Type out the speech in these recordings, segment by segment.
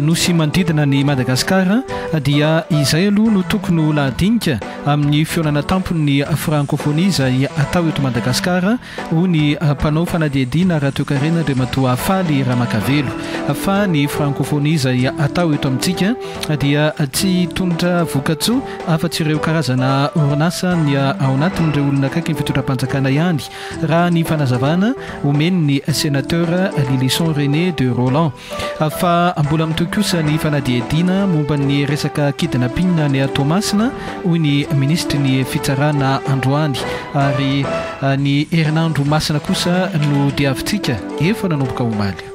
Nosy manodidina an'i Madagasikara dia izay aloha no tokony ho lahadinika amin'ny fihaonana tampon'ny Frankofonia izay hatao eto Madagasikara, hoy ny mpanao fanadihadiana ara-toekarena Andriamatoa Faly Ramakavelo, fa ny Frankofonia izay hatao eto amintsika dia tsy hitondra vokatsoa afa-tsy ireo karazana orinasa ny ao anatin'ireo olona akaikin'ny fitondram-panjakana ihany, raha ny fanazavana omen'ny Senateur Lylison René de Rolland. Fa mbola mitohy kosa ny fanadihadiana momba ny resaka kidnapping any Toamasina, hoy ny minisitry ny Fitsarana androany. Ary ny herinandro masina kosa no diavintsika efa nanomboka omaly.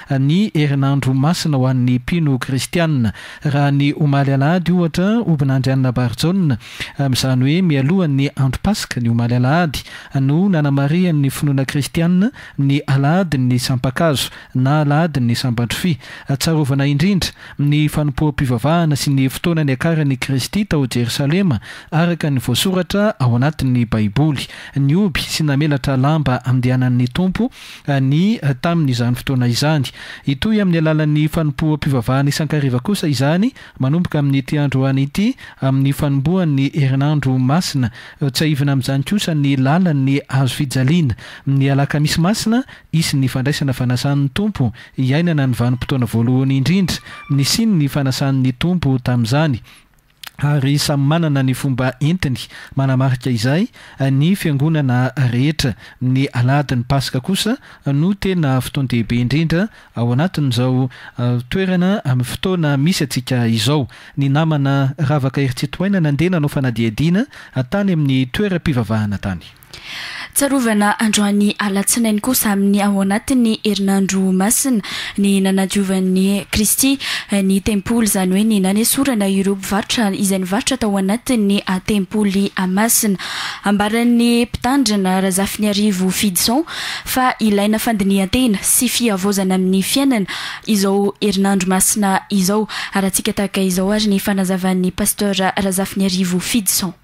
ny herinandro masina ho an'ny mpino kristianina. Raha ny omaly alahady, ohatra, obina Andry Anna Barijaona, amin'izany hoe mialohan'ny andro Paska, ny omaly alahady, no nanamarihan'ny finoana kristianina ny Alahadin'ny Sampan-kazo na Alahadin'ny Samban-drofia. Tsarovana indrindra ny fanompoam-pivavahana sy ny fotoana niakaran'i Kristy tao Jerosalema araka ny voasoratra ao anatin'ny Baiboly. Nihoby sy namelatra lamba andehanan'ny Tompo ny tamin' izany fotoana izany. Hitohy amin' ny alalan' ny fanompoam-pivavahana isan-kariva kosa izany, manomboka amin' ity androany ity amin' ny fanombohan' ny Herinandro Masina. Tsiahivina amin' izany kosa ny lalan' ny hazo fijaliana. Ny Alakamisy Masina, isin' ny fandraisana fanasan' ny Tompo, iainana ny vanim-potoana voalohany indrindra. Nisin' ny fanasan' ny Tompo tamin' izany. ary samy manana ny fomba entiny manamarika izay ny fiangonana rehetra. Ny alahadin'ny Paska kosa no tena fotoan-dehibe indrindra ao anatin'izao toerana amin'ny fotoana misy antsika izao. Ny namana Ravakaritsitohaina nandeha nanao fanadihadiana tany amin'ny toeram-pivavahana tany. Tsarovana androany alatsinainy kosa amin'ny ao anatin'ny herinandro masina ny nanadiovan'i Kristy ny tempoly, izany hoe ny nanesorana ireo mpivarotra izay nivarotra tao anatin'ny tempoly masina. Ambaran'ny mpitandrina, Razafiniarivo Fidson, fa ilaina fandinihan-tena sy fihavaozana amin'ny fiainana izao herinandro masina izao. Harantsika tahaka izao ary ny fanazavan'ny Pasteur Razafiniarivo Fidson.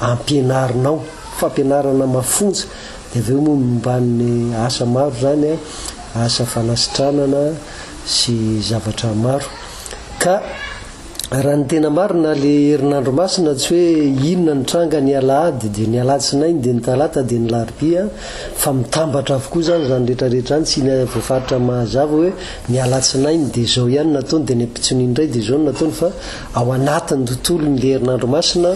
ampianarinao, fampianarana mafonja, dia avy eo moa momban'ny asa maro izany an, asa fanasitranana sy zavatra maro. Ka raha ny tena marina ilay herinandro masina tsy hoe inona ny tranga ny alahady dia ny alatsinainy dia ny talata dia ny larobia fa mitambatra avokoa izany izany rehetra rehetra izany tsy ny voafaritra mahazava hoe ny alatsinainy dia izao ihany nataony dia ny ampitson'iny indray dia izao no nataony fa Ao anatin'ny tontolon'ny herinandro masina,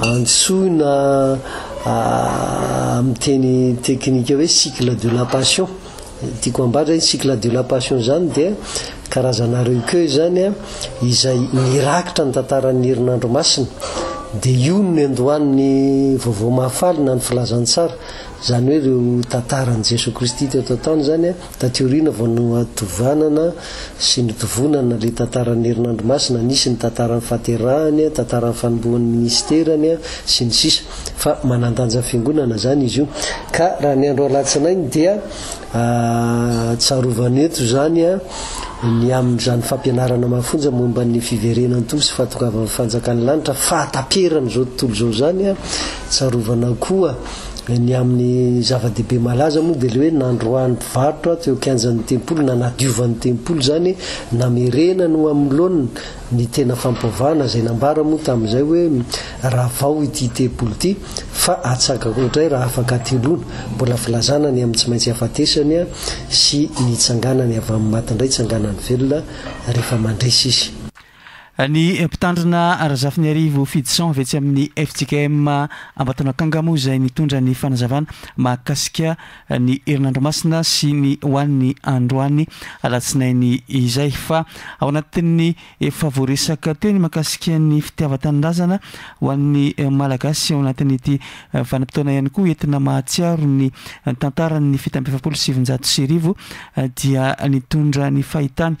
antsoina amin'ny teny teknika hoe cycle de la passion. Tiako ambara iny cycle de la passion izany dia karazana recueil izany izay mirakitra ny tantaran'ny herinandro masina. Dia io no niandohan'ny Vaovao Mahafaly na ny Filazantsara, izany hoe ireo tantaran'i Jesoa Kristy teto an-tany izany. Taty aoriana vao nohatovanana sy notovonana ilay tantaran'ny herinandro masina, nisy ny tantaran'ny fahaterahany, tantaran'ny fanombohan'ny ministerany sy ny sisa Fa manan-danja amin'ny fiangonana izany izy io ka raha ny andro alatsinainy dia tsarovana eto izany ny amin'izany fampianarana mafonja momba ny fiverenan-toby sy fahatongavan'ny fanjakan'ny lanitra fahataperan'izao tontolo izao izany, tsarovana koa Ny amin'ny zava-dehibe malaza moa dia le hoe nandroahan'ny mpivarotra teo an-kianjan'ny tempoly na nadiovan'ny tempoly izany namerenany ho amin'ny laoniny ny tena fampiovana izay nambara moa tamin'izay hoe ravao ity tempoly ity fa atsangako indray raha afaka ateloana mbola filazana ny amin'ny tsy maintsy hafatesany sy ny tsanganany avy amin'ny maty indray tsanganany velona rehefa mandresy izy. Ny mpitandrina Razafiniarivo Fidson avy etsy amin'ny fjkm Ambatoanakanga moa izay nitondra ny fanazavana mahakasika ny herinandro masina sy ny ho an'ny androany alatsinainy izay fa ao anatin'ny efa voaresaka teo ny mahakasika ny fitiavan-tanindrazana ho an'ny Malagasy ao anatin'ity vanim-potoana ihany koa entina mahatsiaro ny tantaran'ny fito amby efapolo sy sivinjato sy arivo dia nitondra ny fahitany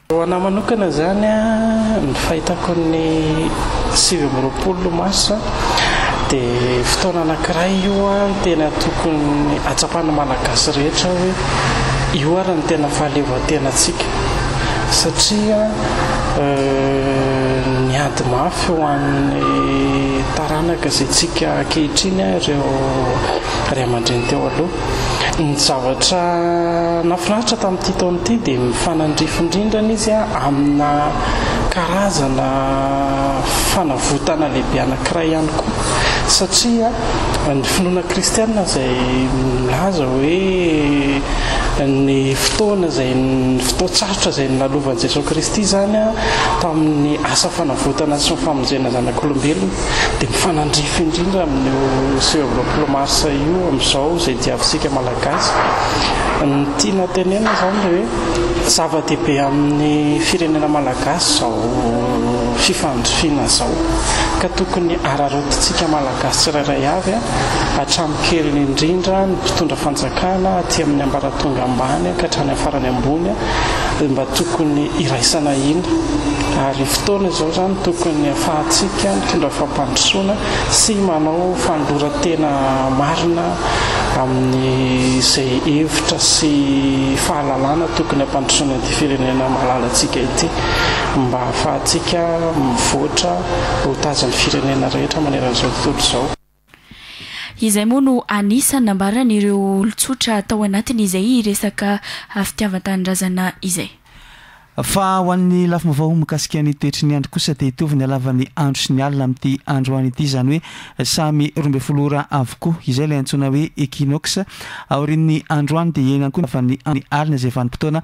Ho anah manokana izany ny fahitako ny sivy amby roapolo mars dia fotoana anankiray io tena tokony hatsapan'ny malagasy rehetra hoe io ary ny tena fahaleovantenantsika satria niady mafy ho an'ny taranaka izay tsika ankehitriny ireo ray aman-dreny teo aloha. Ny zavatra nahafinaritra tamin'ity taona ity dia mifanandrifinrindrina izy amina karazana fanavotana lehibe anankiray ihany koa satria ny finoana kristiana izay milaza hoe ny fotoana izay ny fotoan-tsarotra izay nilalovan'i Jesoa Kristy izany tamin'ny asa fanavotana sy ny famonjena zanak'olombelona. Dia mifanandrify indrindra amin'io seho ambiroapolo marsa io amin'izao izay diavintsika Malagasy. Ny tiana tenenina izany dia hoe zava-dehibe amin'ny firenena Malagasy izao fifandrifiana izao ka tokony araraotintsika Malagasy tsirairay avy hatramin'ny keliny indrindra ny mpitondra fanjakana aty amin'ny ambaratonga ambany ka hatrany amin'ny farany ambony dia mba tokony iraisana hina Ary fotoana izao izany tokony afahantsika mitondra fampandrosoana sy manao fanoloran-tena marina amin'izay hevitra sy fahalalana tokony hampandrosoana ity firenena malalantsika ity mba ahafahantsika mivoatra ho tazin'ny firenena rehetra maneran'izao tontolo izao. Izay moa no anisan'ny nambaran'ireo olon-tsotra tao anatiny izay resaka fitiavan-tanindrazana izay. Fa ho an'ny lafim-baovao mikasika ny toetry ny andro kosa dia hitovy ny halavan'ny andro sy ny alina amin'ity androany ity, izany hoe samy roa ambin'ny folo ora avokoa. Izay ilay antsoina hoe equinoxe aorian'ny androany dia hiainany koa ny halavan'ny andro sy ny alina izay vanim-potoana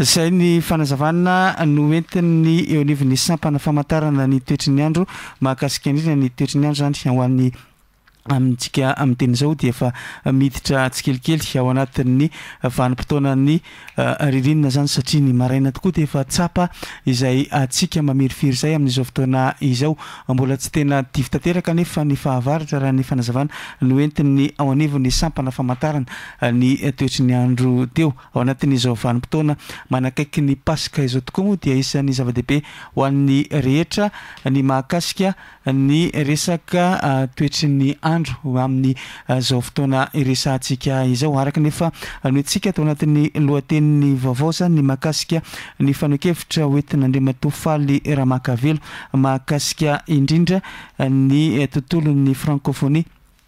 Izay ny fanazavana noentin'ny eo anivon'ny sampana famantarana ny toetry ny andro mahakasika indrindra ny toetry ny andro izany ho an'ny amintsika amin'ny teny izao dia efa miditra tsikelikely ao anatin'ny vanim-potoanan'ny ririnina izany satria ny maraina tokoa dia efa tsapa izay hatsiaka mamirifiry izay amin'izao fotoana izao. Mbola tsy tena divo tanteraka anefa ny fahavaratra raha ny fanazavana noentin'ny ao anivon'ny sampana famantarana ny toetry ny andro teo. Ao anatin'izao vanim-potoana manakaiky ny Paska izao tokoa moa dia isan'ny zava-dehibe ho an'ny rehetra ny mahakasika ny resaka toetry ny andro amin'izao fotoana iresahantsika izao. Araka ny efa nohetsika tao anatin'ny lohatenin'ny vaovao izany ny mahakasika ny fanehoan-kevitra ho entin'Andriamatoa Faly Ramakavelo mahakasika indrindra ny tontolon'ny Frankofonia.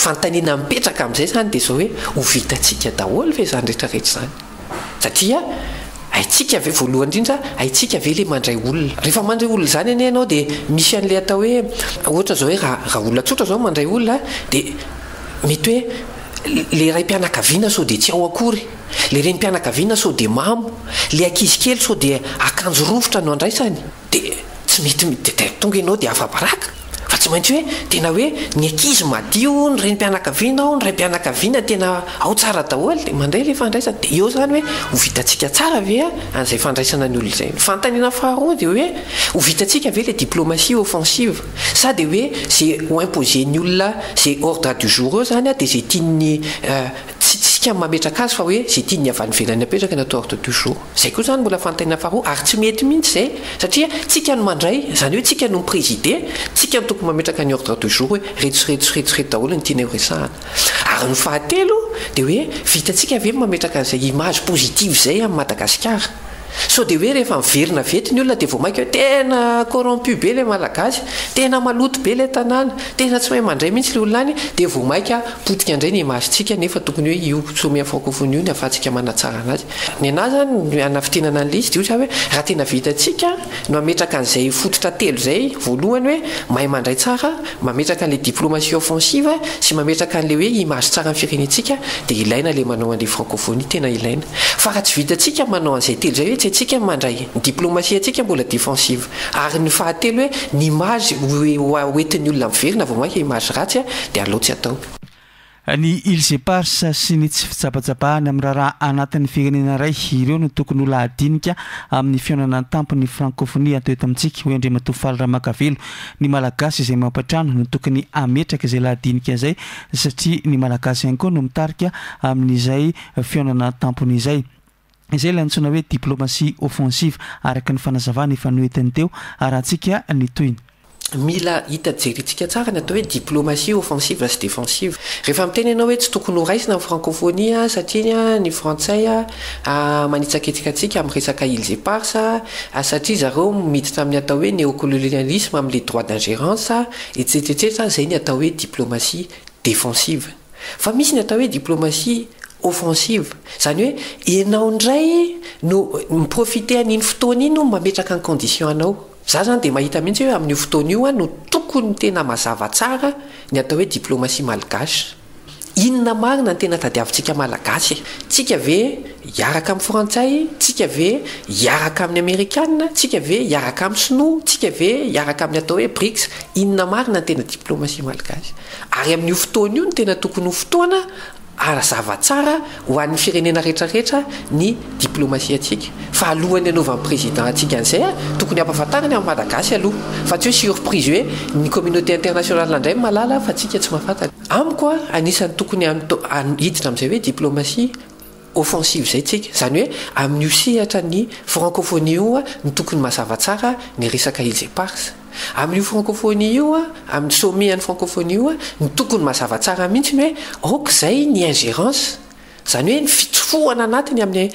Fanontaniana mipetraka amin'izay izany dia izao hoe, ho vitantsika daholo ve izany rehetra rehetra izany? Satria haintsika ve voalohany indrindra, haintsika ve ilay mandray olona? Rehefa mandray olona izany anie ianao dia misy an'ilay atao hoe, ohatra izao hoe raha olona tsotra izao no mandray olona dia mety hoe ilay raim-pianakaviana sao dia tsy ao akory, ilay renim-pianakaviana sao dia mamo, ilay ankizy kely sao dia akanjo rovitra no andraisany. Dia tsy mety midedairy tonga ianao dia afa-baraka, fa tsy maintsy hoe tena hoe ny ankizy madio, ny renim-pianakaviana ao, ny raim-pianakaviana tena ao tsara daholo dia mandray ilay fandraisana. Dia eo izany hoe ho vitantsika tsara ve an'izay fandraisana ny olona izay. Ny fanontaniana faharoa dia hoe ho vitantsika ve ilay diplomatie offensive? Sa dia hoe izay ho imposer-ny olona izay ordre du jour eo izany dia izay tian'ny Tsy isika no mametraka azy fa hoe izay tian'ny avy any ivelany apetraka no atao ordre du jour. Izay koa izany mbola fanontaniana faharoa ary tsy mety mihitsy izay satria tsika no mandray, izany hoe tsika no mi-prezide, tsika no tokony mametraka ny ordre du jour hoe reto sy reto sy reto sy reto daholo no tianay ho resahana. Ary ny fahatelo dia hoe vitantsika ve ny mametraka an'izay image positive izay amin'i Madagasikara? Sao dia hoe rehefa miverina avy eto ny olona dia vao mainka hoe tena corrompu be ilay Malagasy, tena maloto be ilay tanàna, tena tsy mahay mandray mihitsy ilay olona any, dia vao mainka potika indray ny image-ntsika nefa tokony hoe io sommet francophone io ny ahafahantsika manatsara an'azy. Ny anà izany ny hanafintinana an'ilay izy dia ohatra hoe raha tena vitantsika no hametraka an'izay fototra telo izay, voalohany hoe mahay mandray tsara, Mametraka an'ilay diplomatie offensive sy mametraka an'ilay hoe image tsara ny firenentsika dia ilaina ilay manao an'ilay francophonie, tena ilaina. Fa raha tsy vitantsika manao an'izay telo izay hoe tsy haintsika mandray, ny diplomatie antsika mbola defensive. Ary ny fahatelo hoe ny image ho entin'ny olona miverina vao mainka image ratsy dia aleo tsy atao. Ny Îles Éparses sy ny tsy fitsapatsapahana amin'ny raharaha anatin'ny firenena iray, ireo no tokony ho lahadinika amin'ny fihaonana an-tampon'ny Frankofonia ato eto amintsika, hoy Andriamatoa Faly Ramakavelo. Ny Malagasy izay mampiantrano no tokony hametraka izay lahadinika izay satria ny Malagasy ihany koa no mitarika amin'izay fihaonana an-tampony izay. Izay ilay antsoina hoe diplomatie offensive, araka ny fanazavana efa noentiny teo. Arahantsika ny tohiny. Mila hita jerintsika tsara ny atao hoe diplomatie offensive sy defensive. Rehefa miteny ianao hoe tsy tokony ho raisina ny francophonie satria ny frantsay manitsakitsaka antsika amin'ny resaka îles éparses, satria zareo miditra amin'ny atao hoe néocolonialisme amin'ilay droit d'ingérence, etsetretseta, izay ny atao hoe diplomatie defensive. Fa misy ny atao hoe diplomatie offensive, izany hoe ianao indray no mi-profiter an'iny fotoana iny no mametraka ny conditions anao. Izaho izany dia mahita mihitsy hoe amin'io fotoana io no tokony tena mazava tsara ny atao hoe diplomatie malgache. Inona marina no tena tadiavintsika Malagasy e? Tsika ve hiaraka amin'ny frantsay? Tsika ve hiaraka amin'ny amerikanina? Tsika ve hiaraka amin'ny sinoa? Tsika ve hiaraka amin'ny atao hoe Brics? Inona marina no tena diplomatie malgache? Ary amin'io fotoana io no tena tokony ho fotoana hazava tsara ho an'ny firenena rehetrarehetra ny diplomasiantsika fa alohan'ny anaovan'ny président antsika an'izay a, tokony hampafantarina ny an'i Madagasy aloha fa tsy hoe surprise hoe ny communauté internationale indray malala fa tsika tsy mahafantatra. Amiko a, anisan'ny tokony hiditra amin'izay hoe diplomatie offensive izay tsika, izany hoe amin'io sehatra ny francophonie io no tokony mazava tsara ny resaka Ijepars. Amin'io francophonie io, amin'ny sommet an'ny francophonie io no tokony mazava tsara mihitsy ny hoe aoka izay ny ingérence, izany hoe ny fitsofohana anatiny amin'ny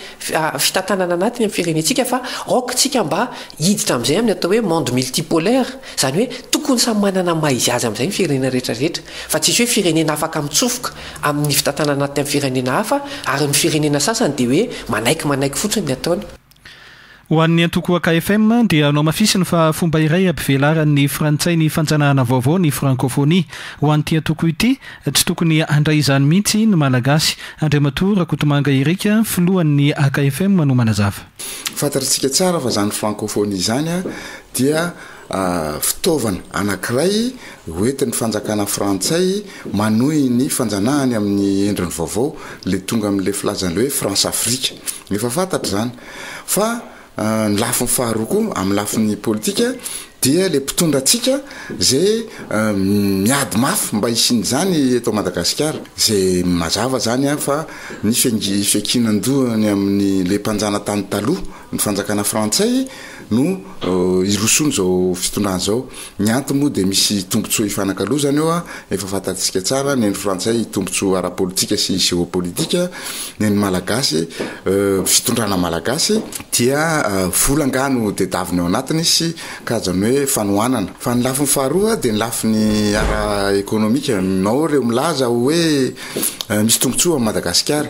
fitantanana anatiny amin'ny firenentsika fa aoka tsika mba hiditra amin'izay amin'ny atao hoe monde multipolaire, izany hoe tokony samy manana ny maha izy azy amin'izay ny firenena rehetra rehetra fa tsisy hoe firenena afaka mitsofoka amin'ny fitantanana anaty amin'ny firenena hafa ary ny firenena sasany dia hoe manaiky manaiky fotsiny ny ataony. Ho an'ny antoko AKFM dia nohamafisiny fa fomba iray hampivelaran'ny frantsay ny fanjanahana vaovao ny frankofonia. Ho an'ity antoko ity, tsy tokony handray izany mihitsy ny Malagasy. Andriamatoa Rakotomanga Eric, filohan'ny AKFM no manazava. Fantatr'isika tsara fa izany frankofonia izany dia. fitaovana anankiray hoentin'ny fanjakana frantsay manohy ny fanjanahany amin'ny endriny vaovao ilay tonga amin'ilay filazany hoe Françafrique. Efa fantatra izany. Fa ny lafiny faharoa koa, amin'ny lafiny politika, dia ilay mpitondra antsika izay miady mafy mba hisian'izany eto Madagasikara. Izay mazava izany fa ny fiankinan-dohany amin'ilay mpanjanatany taloha, Ny fanjakana frantsay no hirosoana izao fitondrana izao. Ny antony moa dia misy tombontsoa ifanakalozana eo, efa fantatsika tsara, ny an'ny frantsay tombontsoa ara-politika sy geopolitika, ny an'ny malagasy fitondrana malagasy, dia vola angaha no tedavina eo anatiny sy kajany hoe fanohanana, fa ny lafiny faharoa dia ny lafiny ara-ekonomika, ao ireo milaza hoe misy tombontsoa amin'i Madagasikara.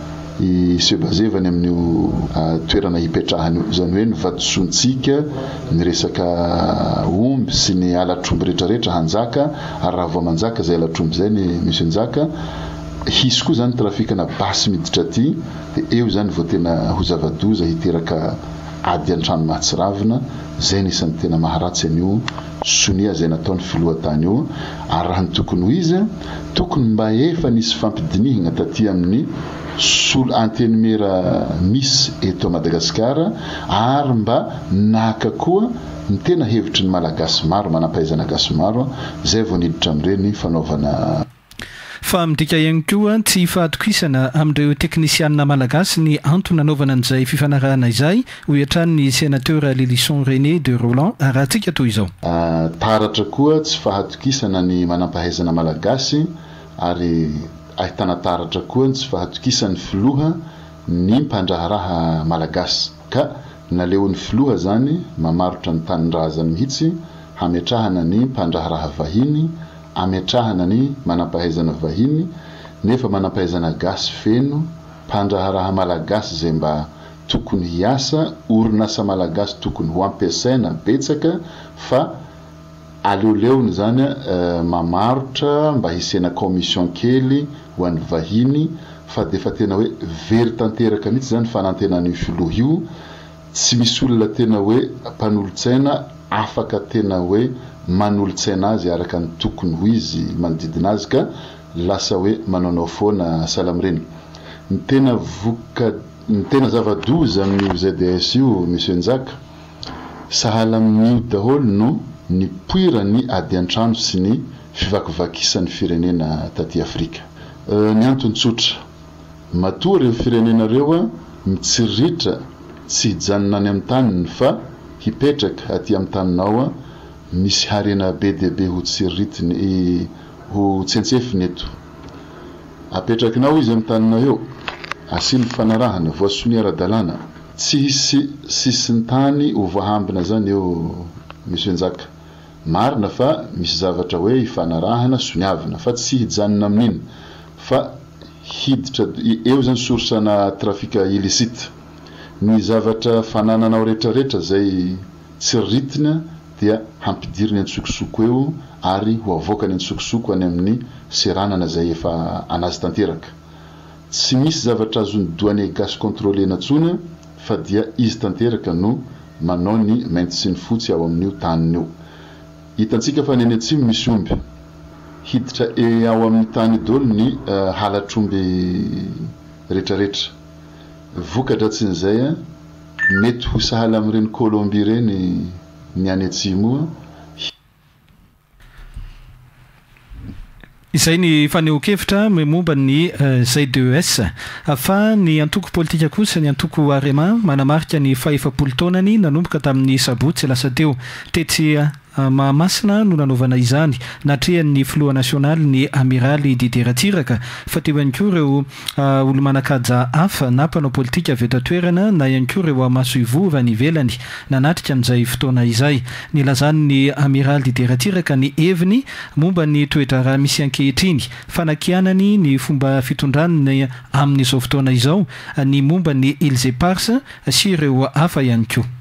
hisebazevany amin'io toerana hipetrahany io, izany hoe ny vatosoantsika, ny resaka omby sy ny halatr'omby rehetrarehetra hanjaka ary raha vao manjaka izay halatr'omby izay ny Monsieur Njaka, hisy koa izany trafikana basy miditra aty dia eo izany vao tena ho zava-doza hiteraka ady an-trano mahatsiravina, izay no isan'ny tena maharatsy an'io. Sonia izay nataony filoha tany io ary raha ny tokony ho izy, tokony mba efa nisy fampidinihigna taty aminy sol antenimiera misy eto Madagasikara ary mba naka koa ny tena hevitry ny Malagasy maro, manampahaizana Gasy maro, zay vao niditra amin'ireny fanaovana. Fa midika ihany koa tsy fahatokisana amin'ireo teknisianina malagasy ny antony nanaovana an'izay fifanarahana izay, hoy hatrany ny Senateur Lylison René de Rolland arahantsika toy izao. Taratra koa tsy fahatokisana ny manampahaizana malagasy ary ahitana taratra koa ny tsy fahatokisan'ny filoha ny mpandraharaha malagasy ka Naleon'ny filoha izany mamaritra ny tanindrazany mihitsy hametrahana ny mpandraharaha vahiny, ametrahana ny manampahaizana vahiny nefa manampahaizana gasy feno, mpandraharaha malagasy izay mba tokony hiasa, orinasa malagasy tokony ho ampiasaina betsaka fa. Aleoleony izany mamarotra mba hisiana commission kely ho an'ny vahiny fa dia efa tena hoe very tanteraka mihitsy izany fanantenan'io filoha io, tsy misy olona tena hoe mpanolotsaina afaka tena hoe manolotsaina azy araka ny tokony ho izy manodidina azy ka lasa hoe manaonao foana salamireny. Ny tena voka, ny tena zava-doza amin'io ZDS io Monsieur Njaka, Sahala amin'io daholo no nipoiran'ny ady an-trano sy ny fivakivakisan'ny firenena taty Afrika. Ny antony tsotra, matoa ireo firenena ireo mitsiriritra tsy hijanona any amin'ny taniny fa hipetraka aty amin'ny taninao, misy harena be dia be ho tsiriritiny, ho tsentsefiny eto. Apetrakinao izy amin'ny taninao eo, asiany fanarahana, voasony ara-dalàna. Tsisy sisintany ho voahambina zany eo Monsieur Njaka. Marina fa misy zavatra hoe ifanarahana, soniavina, fa tsy hijanona amin'iny fa hiditra eo zany source ana trafic illicite. Ny zavatra fanananao retraretra zay tsy riritina dia hampidiriny antsokosoko eo ary ho avoakany antsokosoko any amin'ny seranana zay efa anazy tanteraka. Tsy misy zavatra azon'ny douanier gasy controler-na tsony fa dia izy tanteraka no manao ny mainty sy ny fotsy ao amin'io taniny io. Hitantsika fa ny any atsimo misy omby. Hiditra e ao amin'ny tany dolo ny halatr'omby retraretra. Voka-dratsin'izay mety ho sahala amin'ireny Colombie ireny ny any atsimo. Izay ny fanehoan-kevitra momba ny ZES. Fa ny antoko politika kosa, ny antoko Arema, manamarika ny fahefapolo taonany nanomboka tamin'ny sabotsy lasa teo. Tetsy Mahamasina no nanaovana izany. Natrehan'ny filoha nasionaly ny Amiraly Didier Ratsiraka fa teo ihany koa ireo olo-manan-kaja hafa na mpanao politika avy eto an-toerana na ihany koa ireo masoivoho any ivelany nanatrika an'izay fotoana izay. Nilazan'ny Amiraly Didier Ratsiraka ny heviny momba ny toe-draharaha misy ankehitriny, fanakianany ny fomba fitondrany amin'izao fotoana izao, ny momba ny Îles Éparses sy ireo hafa ihany koa.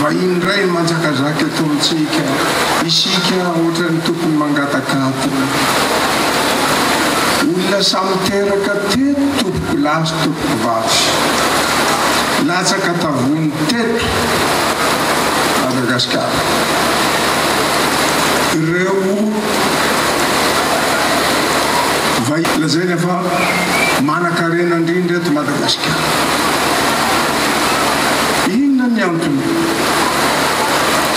Vahiny indray manjakazaka eto amintsika isika ohatran'ny tokony mangataka atiny. Olona samy teraka teto tompoko lahy sy tompoko vavy. Latsaka tavony teto Madagasikara. Ireo vahiny lazaina fa manakarena indrindra eto Madagasikara. Madagasikara. Inona ny antony?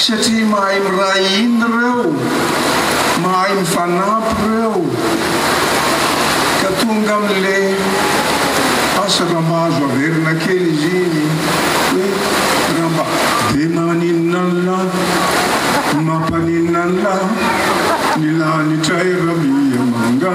Satria mahay miray hina ireo, mahay mifanampy ireo ka tonga amin'le asa raha mba azo averina kely izy iny hoe raha mba dia maninona anlah, mampaninona anlah ny lanitra ery miha manga.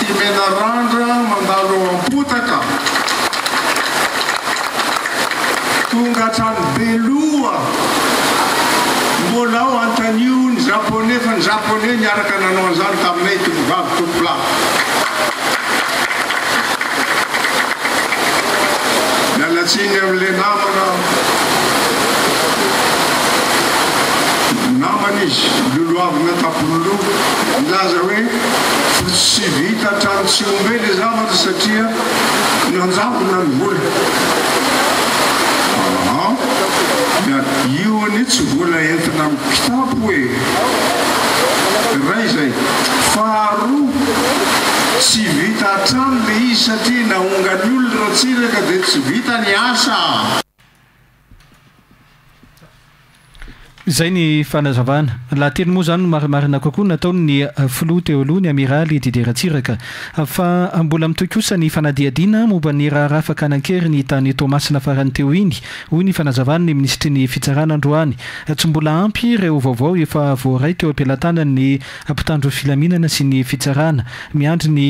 I Menarandra mandalo eo am-potaka, tonga hatrany Beloha, mbola ao antanio ny Japoney fa ny Japoney niaraka nanao an'izany taminay tovovavy tompolahy. Miala tsiny amin'ilay namana aho, namana izy, lolohavina tampony loha, nilaza hoe. Tsy vita hatrany tsy omeo ilay zavatra satria nanjavona ny vola. Aa dia io anie tsy vola entina amin'ny kitapo e! Iray izay. Faharoa, tsy vita hatrany ilay izy satria naongan'ny olona Ratsiraka dia tsy vita ny asa. Izay ny fanazavana. Lahateny moa izany no marimarina kokoa nataon'ny filoha teo aloha, ny Amiraly Didier Ratsiraka. Fa mbola mitohy kosa ny fanadihadiana momba ny raharaha fakana an-keriny tany Toamasina farany teo iny, hoy ny fanazavan'ny minisitry ny Fitsarana androany. Tsy mbola ampy ireo vaovao efa voaray teo am-pelatanan'ny mpitandro filaminana sy ny fitsarana. Miandry ny.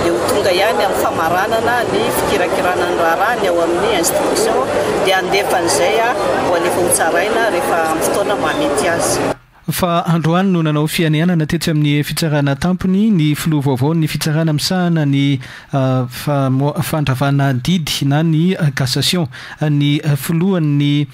dia ho tonga ihany amin'ny famaranana ny fikirakirana ny raharaha ny ao amin'ny instruction dia handefa an'izay ho alefa ho tsaraina rehefa amin'ny fotoana mahamety azy. Fa androany no nanao fianianana tetsy amin'ny fitsarana tampony ny filoha vaovaon'ny fitsarana misahana ny fandravana didy na ny cassation, ny filohan'ny.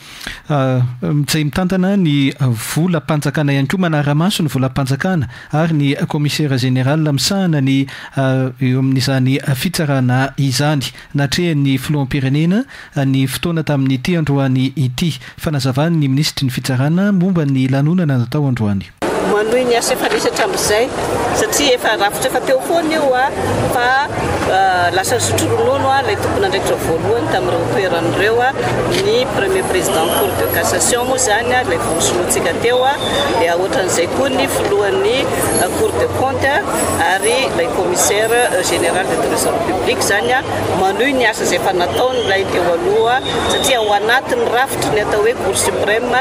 izay mitantana ny volam-panjakana ihany koa, manara-maso ny volam-panjakana ary ny kaomisera zeneralina misahana ny eo amin'izany fitsarana izany. Natrehin'ny filoham-pirenena ny fotoana tamin'ity androany ity, fanazavany ny minisitry ny fitsarana momba ny lanonana natao androany. Manohy ny asa efa nisy hatramin'izay satria efa rafitra efa teo foana io fa lasa nisotro ronono ilay tompon'andraikitra voalohany tamin'ireo toerana ireo ny premier président cour de cassation moa izany ilay vonosoloantsika teo dia ohatran'izay koa ny filohan'ny cour de compte ary ilay commissaire général de trésor public izany manohy ny asa izay efa nataon'ilay teo aloha satria ao anatin'ny rafitry ny atao hoe cour suprême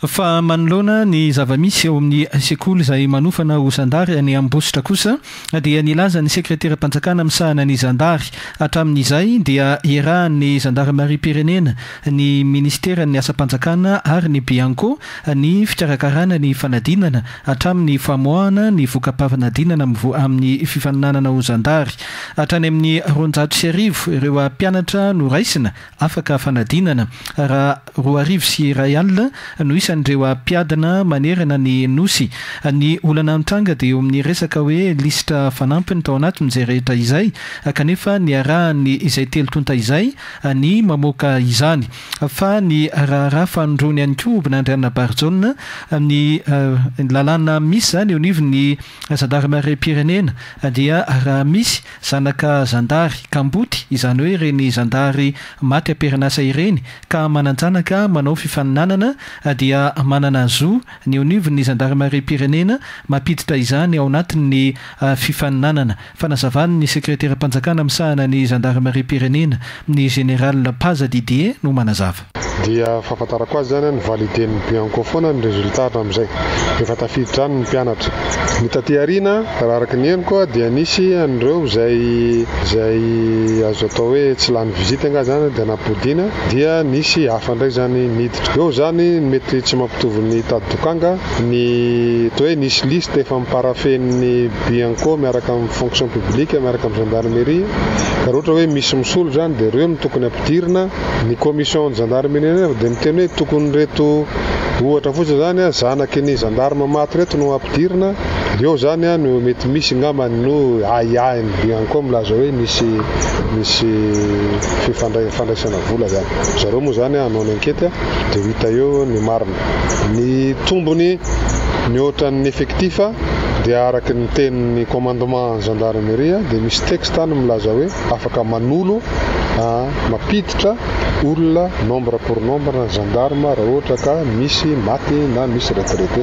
Fa manoloana ny zava-misy ao amin'ny sekoly izay manofana ho zandary any Ambositra kosa dia nilaza ny sekreteram-panjakana misahana ny zandary, hatramin'izay dia iarahan'ny zandarimariam-pirenena, ny minisiteran'ny asam-panjakana ary ny Bianco ny fikarakarana ny fanadinana hatramin'ny famoahana ny voka-pavinadinana amin'ny fifaninanana ho zandary. Hatrany amin'ny roanjato sy arivo ireo mpianatra noraisina Afaka fanadinana. Raha roa arivo sy iray alina no isan'ireo mpiadina manerana ny Nosy. Ny olana nitranga dia eo amin'ny resaka hoe lisitra fanampiny tao anatin'izay rehetra izay, kanefa niarahany izay telo tonta izay ny mamoaka izany. Fa ny raharaha fanondroany ihany koa omby nandrianina barijaona ny lalàna misy izany eo anivon'ny zandarimariam-pirenena dia raha misy Zanaka zandary, kamboty, izany hoe ireny zandary maty am-perinasa ireny ka manan-janaka manao fifaninanana dia manana zo ny eo anivon'ny zandarimariam-pirenena mampiditra izany ao anatin'ny fifaninanana. Fanazavan'ny sekreteram-panjakana misahana ny zandarimariam-pirenena, ny Général Paza Didier no manazava. Dia fahafantarako azy izany, ni-validen'ny Bianco foana ny résultat hatramin'izay. Efa tafiditra any ny mpianatra. Ny taty aoriana, raha araka ny henoko, dia nisy an'ireo izay izay azo atao hoe tsy lany visite angaha izany dia nampodiana, dia nisy hafa indray izany niditra. Eo izany ny mety tsy mampitovy ny tady dokanga, ny atao hoe nisy liste efa mi-parafen'ny Bianco miaraka amin'ny fonction publique, miaraka amin'ny gendarmerie, ka raha ohatra hoe misy misolo izany dia ireo no tokony ampidirina. Ny commission ny zandarmenia anefa dia miteny hoe tokony ireto ohatra fotsiny izany zanaky ny zandarma maty ireto no ampidirina eo zany no mety misy ngambany no ahiahiny ihany koa milaza hoe misy misy fifandray fandraisana vola zany zareo moa zany hanao ny ankety dia ho hita eo ny marina ny tombony ny ohatran'ny effectif dia araky ny tenin'ny commandement ny zandarmerie dia misy texte any milaza hoe afaka manolo mampiditra olona nombre pour nombre ny gendarme raha ohatra ka misy maty na misy retraité.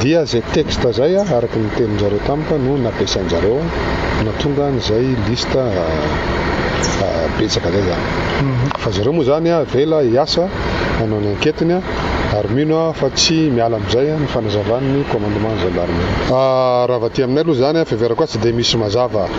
Dia izay texte izay araka ny nitenin-dRareo tamiko no nampiasain-dRareo nahatonga an'izay liste betsaka izay izany. Fa zareo moa izany avela hiasa hanao ny enquête-ny ary mino aho fa tsy miala amin'izay ny fanazavan'ny commandement gendarmerie. Raha vao aty aminay aloha izany fiheverako azy tsy dia misy mazava.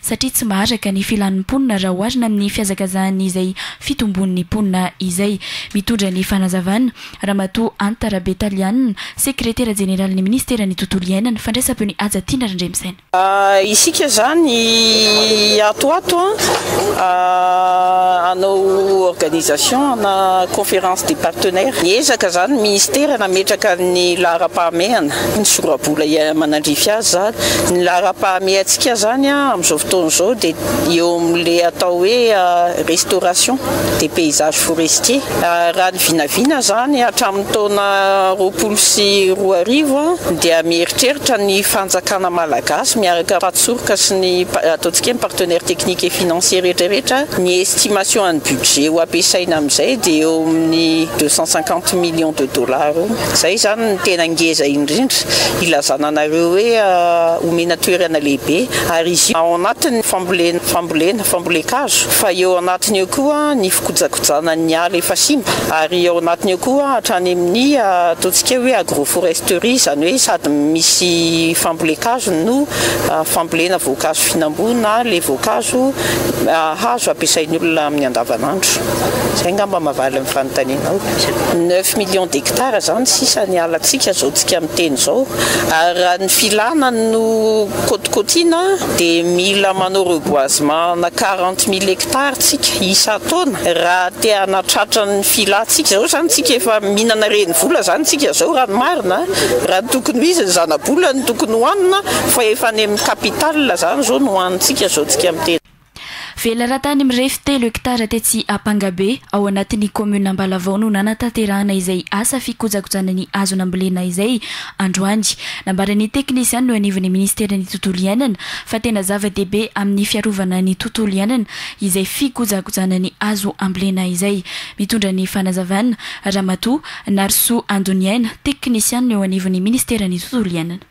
satria tsy maharaka ny filan'ny mponina raha oharina amin'ny fihazakazahany izay fitomboan'ny mponina izay. Mitondra ny fanazavana, Ramatoa Anta Rabetaliana, Sekretera Jeneralin'ny Ministeran'ny Tontolo Iainana, ny fandraisampeon'i Haja Tiana Randriamisaina. Isika izany ato ato hanao organisation ana conférence des partenaires. Niezaka izany ny Ministera nametraka ny laharam-pahamehana ny sora-bola aman'andrify azy izany. Ny laharam-pahamehantsika izany amin'izao fotoana izao dia eo amin'ilay atao hoe restauration des paysages forestiers. Raha ny vinavina izany hatramin'ny taona roapolo sy roa arivo dia mieritreritra ny fanjakana malagasy miaraka mpatsoroka sy ny ataontsika hoe partenaires techniques et financiers rehetra rehetra, ny estimation an'ny budget ho ampiasaina amin'izay dia eo amin'ny deux cent cinquante millions de dollars eo. Izay izany no tena ngeza indrindra ilazana anareo hoe omena toerana lehibe ary izy io ao anatin'ny fambolena, fambolena, fambolen-kazo fa eo anatiny eo koa ny fikojakojana ny ala efa simba ary ao anatiny eo koa hatrany amin'ny ataontsika hoe agroforesterie izany hoe sady misy fambolen-kazo no fambolena voankazo fihinam-boa na ilay voankazo hazo ampiasain'ny olona amin'ny andavanandro. Izay angamba mahavaly ny fanontanianao. Neuf millions d'hectares zany sisa ny alantsika zao tsika miteny zao ary raha ny filana no kotikotiana dia mila manao reboisement-na quarante mille hectares tsika isan-taona raha te hanatratra ny filantsika zao zany tsika efa mihinana renivola zany tsika zao raha ny marina raha ny tokony ho izy ny zana-bola no tokony hohanina fa efa any amin'ny capital zany zao no hanintsika zao tsika miteny Velaran-tany mirefy telo hektara tetsy Ampangabe, ao anatin'ny kaominina Ambalavao no nanatanterahana izay asa fikojakojana ny hazo nambolena izay, androany. Nambaran'ny teknisianina eo anivon'ny minisiteran'ny tontolo iainana fa tena zava-dehibe amin'ny fiarovana ny tontolo iainana izay fikojakojana ny hazo ambolena izay. Mitondra ny fanazavana, Ramatoa Narisoa Andoniaina, teknisianina eo anivon'ny minisiteran'ny tontolo iainana.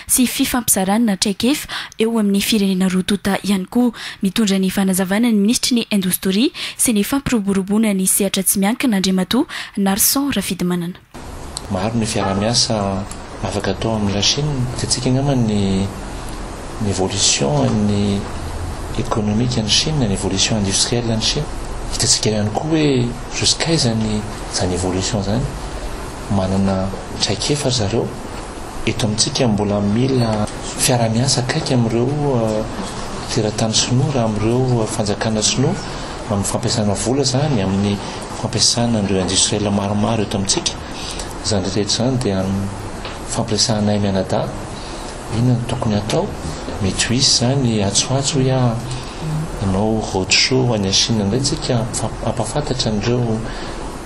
sy fifampizarana traikefa eo amin'ny firenena roa tonta ihany koa. Mitondra ny fanazavana ny minisitry ny Indostoria sy ny fampiroboroboana ny sehatra tsy miankina Andriamatoa Narson Rafidimanana. Maro ny fiaraha-miasa afaka atao amin'ny La Chine. Hitantsika angamba ny ny évolution an'ny économique an'i Chine, ny évolution industrielle an'i Chine. Hitantsika ihany koa hoe jusqu'à aiza ny izany évolution izany. Manana traikefa ry zareo. Eto amintsika mbola mila fiaraha-miasa akaiky amin'ireo teratany sinoa raha amin'ireo fanjakana sinoa amin'ny fampiasana vola izany, amin'ny fampiasana an'ireo industriels maromaro eto amintsika. Izany rehetra izany dia fampiresahanay mianadahy inona no tokony hatao. Mety ho hisy izany antsoantso hoe ah, hanao road show any Chine indray tsika hampahafantatra an'ireo.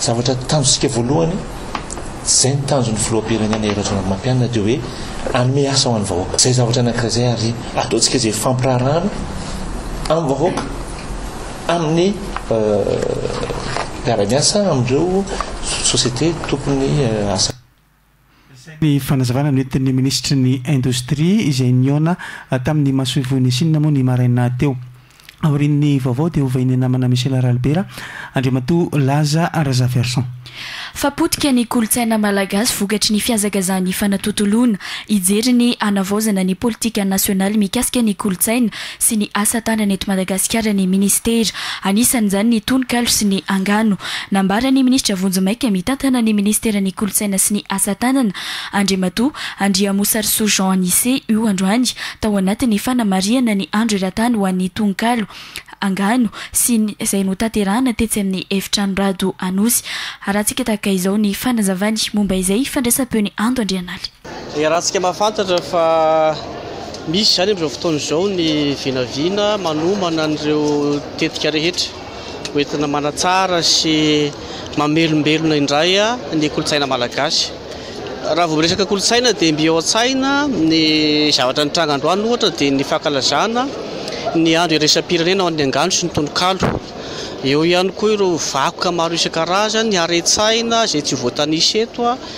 Zavatra tanjontsika voalohany, tsy izay ny tanjon'ny filoham-pirenena Hery Rajaonarimampianina dia hoe hanome asa ho an'ny vahoaka. Izay zavatra anankiray izay ary ataontsika izay fampiraharahana amin'ny vahoaka, amin'ny mpiara-miasa, amin'ireo société tompon'ny asa. Izay ny fanazavana noentin'ny minisitry ny Indostria izay nihaona tamin'ny masoivohon'i Sina moa ny maraina teo. Aorian'ny vaovao dia ovain'ny namana Michel Ralibera, Andriamatoa Laza Razafiarison. Fa potika ny kolontsaina malagasy vokatry ny fihazakazahan'ny fanatontoloana. Hijery ny hanavaozana ny politika nasionaly mikasika ny kolontsaina sy ny asa tanana eto Madagasikara ny minisitera, anisan'izany ny tononkalo sy ny angano. Nambaran'ny minisitra vonjimaika mitantana ny minisiteran'ny kolontsaina sy ny asa tanana, Andriamatoa Andriamosarisoa Jean Anise io androany, tao anatin'ny fanamarihana ny andro eran-tany ho an'ny tononkalo, angano sy ny izay notanterahana tetsy amin'ny efitrano Rado Anosy. Harahantsika tahaka izao ny fanazavany momba izay fandraisam-peo ny Ando Andrianaly. Iarahantsika mahafantatra fa misy izany amin'izao fotoana izao ny vinavina manomana an'ireo tetika rehetra ho entina manatsara sy mamelombelona indray ny kolontsaina malagasy. Raha vao miresaka kolontsaina dia mby ao an-tsaina ny zavatra nitranga androany ohatra dia ny fankalazana ny andro iraisam-pirenena ho an'ny angano sy ny tononkalo. Eo ihany koa ireo vakoka maro isan-karazany, haren-tsaina izay tsy ho voatanisa eto.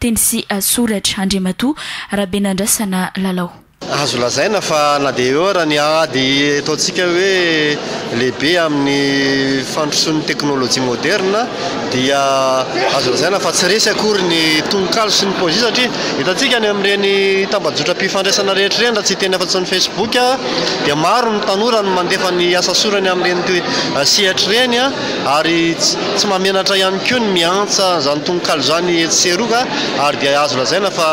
Teny sy soratra, Andriamatoa Rabenandrasana Lalao. Azo lazaina fa na dia eo ara ny ady ataontsika hoe lehibe amin'ny fandrosoan'ny teknolojia moderina dia azo lazaina fa tsy resy akory ny tononkalo sy ny poezia satria hitantsika any amin'ireny tambajotram-pifandraisana rehetra ireny raha tsy hiteny afa-tsy ny Facebook dia maro ny tanora no mandefa ny asa sorany amin'ireny sehatra ireny. Ary tsy mahamenatra ihany koa ny miantsa izany tononkalo izany etsy sy eroa ary dia azo lazaina fa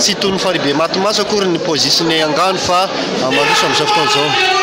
tsy toy ny farihy be maty maso akory ny position'ilay angano fa mandroso amin'izao fotoana izao.